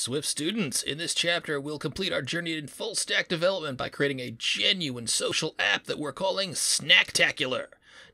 Swift students, in this chapter, we'll complete our journey in full stack development by creating a genuine social app that we're calling Snacktacular.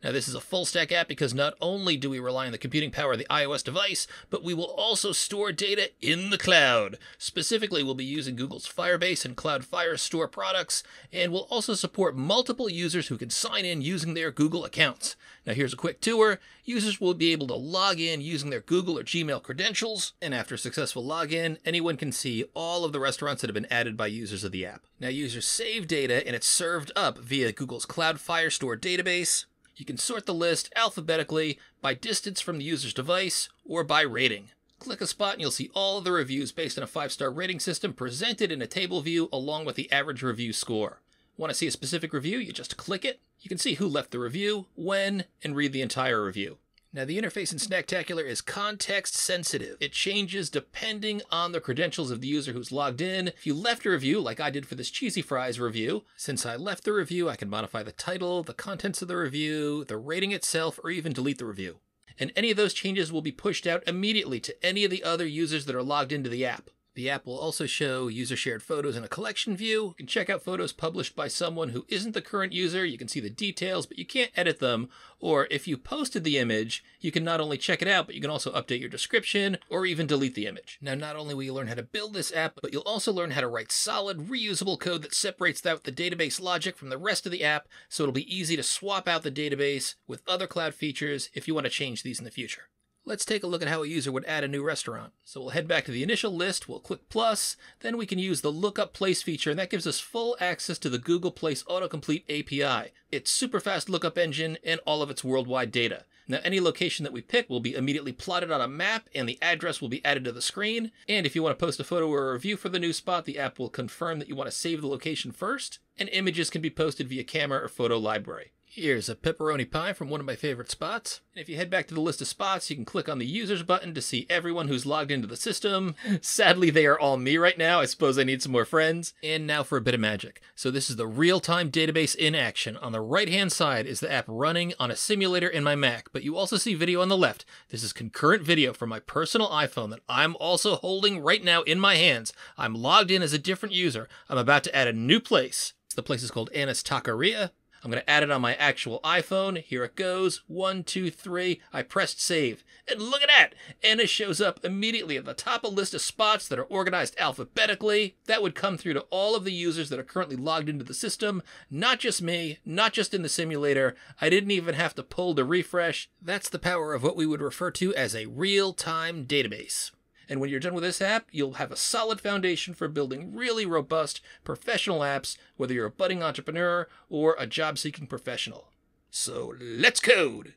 Now, this is a full stack app because not only do we rely on the computing power of the iOS device, but we will also store data in the cloud. Specifically, we'll be using Google's Firebase and Cloud Firestore products, and we'll also support multiple users who can sign in using their Google accounts. Now, here's a quick tour. Users will be able to log in using their Google or Gmail credentials, and after successful login, anyone can see all of the restaurants that have been added by users of the app. Now, users save data and it's served up via Google's Cloud Firestore database. You can sort the list alphabetically by distance from the user's device or by rating. Click a spot and you'll see all of the reviews based on a five star rating system presented in a table view along with the average review score. Want to see a specific review? You just click it. You can see who left the review, when, and read the entire review. Now, the interface in Snacktacular is context sensitive. It changes depending on the credentials of the user who's logged in. If you left a review, like I did for this Cheesy Fries review, since I left the review, I can modify the title, the contents of the review, the rating itself, or even delete the review. And any of those changes will be pushed out immediately to any of the other users that are logged into the app. The app will also show user shared photos in a collection view. You can check out photos published by someone who isn't the current user. You can see the details, but you can't edit them. Or if you posted the image, you can not only check it out, but you can also update your description or even delete the image. Now, not only will you learn how to build this app, but you'll also learn how to write solid, reusable code that separates out the database logic from the rest of the app, so it'll be easy to swap out the database with other cloud features if you want to change these in the future. Let's take a look at how a user would add a new restaurant. So we'll head back to the initial list, we'll click plus, then we can use the lookup place feature, and that gives us full access to the Google Place Autocomplete API, its super fast lookup engine, and all of its worldwide data. Now, any location that we pick will be immediately plotted on a map, and the address will be added to the screen. And if you want to post a photo or a review for the new spot, the app will confirm that you want to save the location first, and images can be posted via camera or photo library. Here's a pepperoni pie from one of my favorite spots. And if you head back to the list of spots, you can click on the users button to see everyone who's logged into the system. Sadly, they are all me right now. I suppose I need some more friends. And now for a bit of magic. So this is the real-time database in action. On the right-hand side is the app running on a simulator in my Mac, but you also see video on the left. This is concurrent video from my personal iPhone that I'm also holding right now in my hands. I'm logged in as a different user. I'm about to add a new place. The place is called Anna's Taqueria. I'm going to add it on my actual iPhone. Here it goes. One, two, three. I pressed save. And look at that! Anna shows up immediately at the top of a list of spots that are organized alphabetically. That would come through to all of the users that are currently logged into the system. Not just me, not just in the simulator. I didn't even have to pull the refresh. That's the power of what we would refer to as a real time database. And when you're done with this app, you'll have a solid foundation for building really robust professional apps, whether you're a budding entrepreneur or a job seeking professional. So let's code!